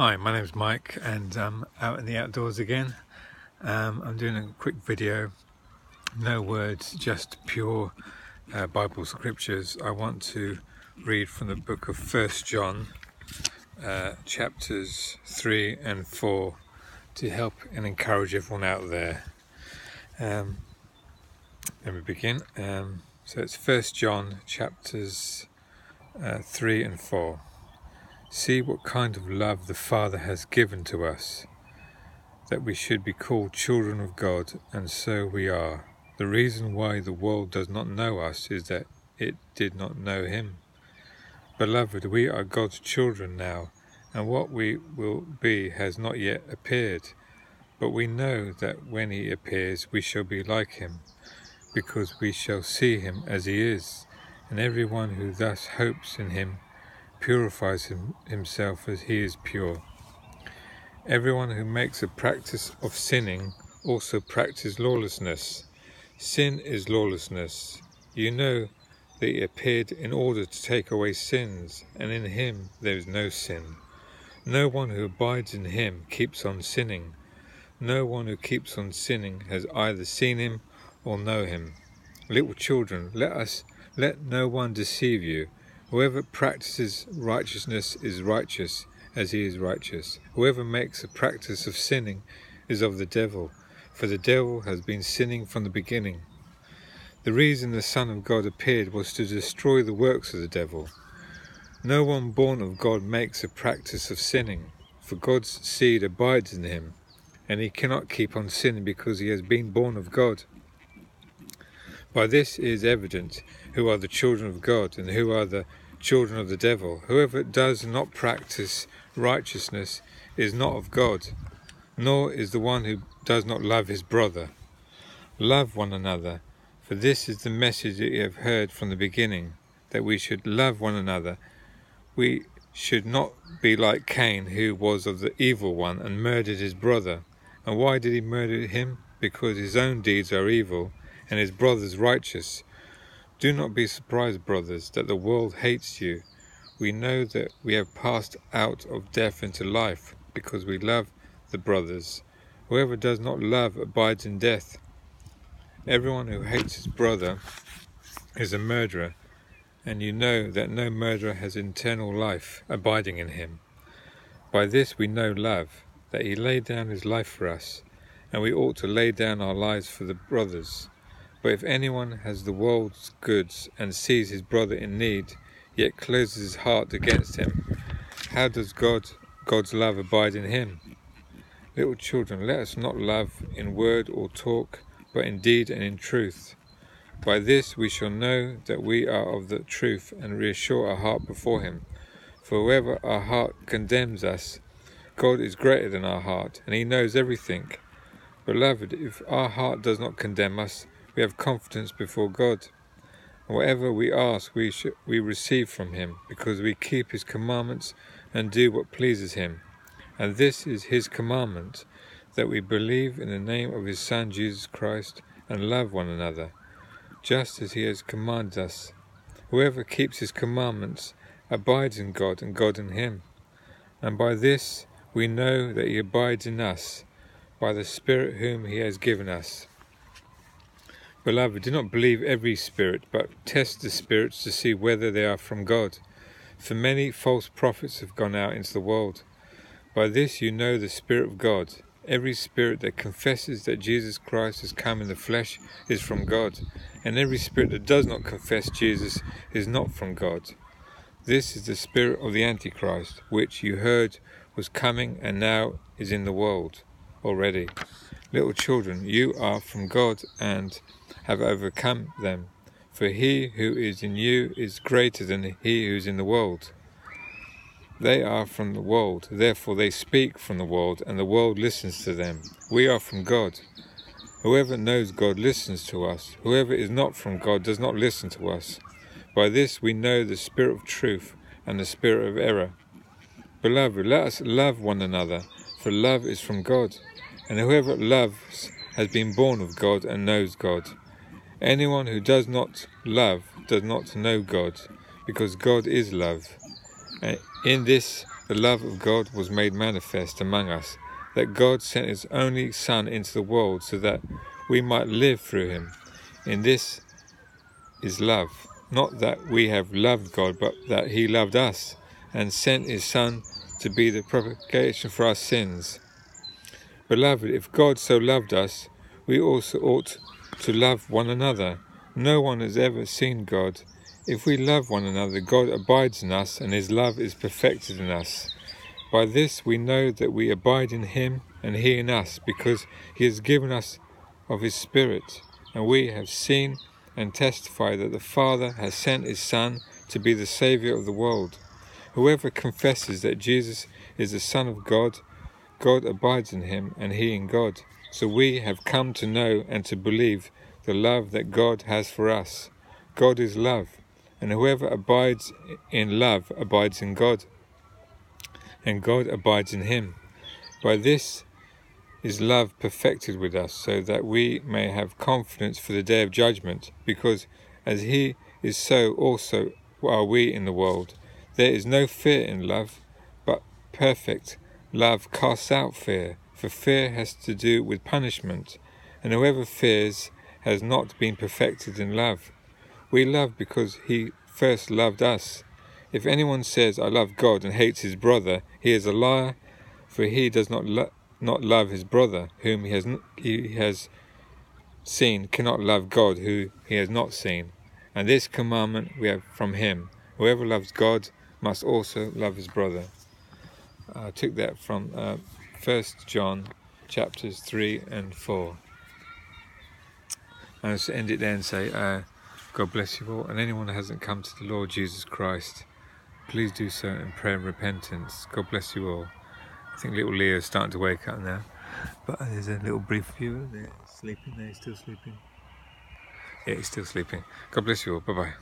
Hi, my name's Mike and I'm out in the outdoors again. Um, I'm doing a quick video, no words, just pure uh, Bible scriptures. I want to read from the book of First John, uh, chapters 3 and 4 to help and encourage everyone out there. Um, let me begin. Um, so it's First John chapters uh, 3 and 4. See what kind of love the Father has given to us, that we should be called children of God, and so we are. The reason why the world does not know us is that it did not know Him. Beloved, we are God's children now, and what we will be has not yet appeared. But we know that when He appears, we shall be like Him, because we shall see Him as He is. And everyone who thus hopes in Him purifies him, himself as he is pure. Everyone who makes a practice of sinning also practices lawlessness. Sin is lawlessness. You know that he appeared in order to take away sins, and in him there is no sin. No one who abides in him keeps on sinning. No one who keeps on sinning has either seen him or know him. Little children, let us let no one deceive you. Whoever practices righteousness is righteous as he is righteous. Whoever makes a practice of sinning is of the devil, for the devil has been sinning from the beginning. The reason the Son of God appeared was to destroy the works of the devil. No one born of God makes a practice of sinning, for God's seed abides in him, and he cannot keep on sinning because he has been born of God. By this is evident who are the children of God and who are the children of the devil. Whoever does not practice righteousness is not of God, nor is the one who does not love his brother. Love one another, for this is the message that you have heard from the beginning, that we should love one another. We should not be like Cain, who was of the evil one and murdered his brother. And why did he murder him? Because his own deeds are evil and his brother's righteous. Do not be surprised, brothers, that the world hates you. We know that we have passed out of death into life, because we love the brothers. Whoever does not love abides in death. Everyone who hates his brother is a murderer, and you know that no murderer has eternal life abiding in him. By this we know love, that he laid down his life for us, and we ought to lay down our lives for the brothers. But if anyone has the world's goods and sees his brother in need, yet closes his heart against him, how does God, God's love abide in him? Little children, let us not love in word or talk, but in deed and in truth. By this we shall know that we are of the truth and reassure our heart before him. For whoever our heart condemns us, God is greater than our heart, and he knows everything. Beloved, if our heart does not condemn us, we have confidence before God. Whatever we ask, we, sh- we receive from Him, because we keep His commandments and do what pleases Him. And this is His commandment, that we believe in the name of His Son Jesus Christ and love one another, just as He has commanded us. Whoever keeps His commandments abides in God and God in Him. And by this we know that He abides in us, by the Spirit whom He has given us. Beloved, do not believe every spirit, but test the spirits to see whether they are from God. For many false prophets have gone out into the world. By this you know the Spirit of God. Every spirit that confesses that Jesus Christ has come in the flesh is from God, and every spirit that does not confess Jesus is not from God. This is the spirit of the Antichrist, which you heard was coming and now is in the world already. Little children, you are from God and have overcome them. For he who is in you is greater than he who is in the world. They are from the world, therefore they speak from the world, and the world listens to them. We are from God. Whoever knows God listens to us. Whoever is not from God does not listen to us. By this we know the spirit of truth and the spirit of error. Beloved, let us love one another, for love is from God. And whoever loves has been born of God and knows God. Anyone who does not love does not know God, because God is love. And in this the love of God was made manifest among us, that God sent his only Son into the world so that we might live through him. In this is love, not that we have loved God, but that he loved us and sent his Son to be the propitiation for our sins. Beloved, if God so loved us, we also ought to love one another. No one has ever seen God. If we love one another, God abides in us, and his love is perfected in us. By this we know that we abide in him, and he in us, because he has given us of his Spirit. And we have seen and testify that the Father has sent his Son to be the Saviour of the world. Whoever confesses that Jesus is the Son of God, God abides in him, and he in God. So we have come to know and to believe the love that God has for us. God is love, and whoever abides in love abides in God, and God abides in him. By this is love perfected with us, so that we may have confidence for the day of judgment, because as he is so also are we in the world. There is no fear in love, but perfect love casts out fear, for fear has to do with punishment, and whoever fears has not been perfected in love. We love because he first loved us. If anyone says, I love God and hates his brother, he is a liar, for he does not lo- not love his brother, whom he has, he has seen, cannot love God, who he has not seen. And this commandment we have from him whoever loves God must also love his brother. I took that from uh, 1 John chapters 3 and 4. And I'll end it there and say, uh, God bless you all. And anyone who hasn't come to the Lord Jesus Christ, please do so in prayer and repentance. God bless you all. I think little Leo is starting to wake up now. But there's a little brief view there, sleeping there, he's still sleeping. Yeah, he's still sleeping. God bless you all. Bye bye.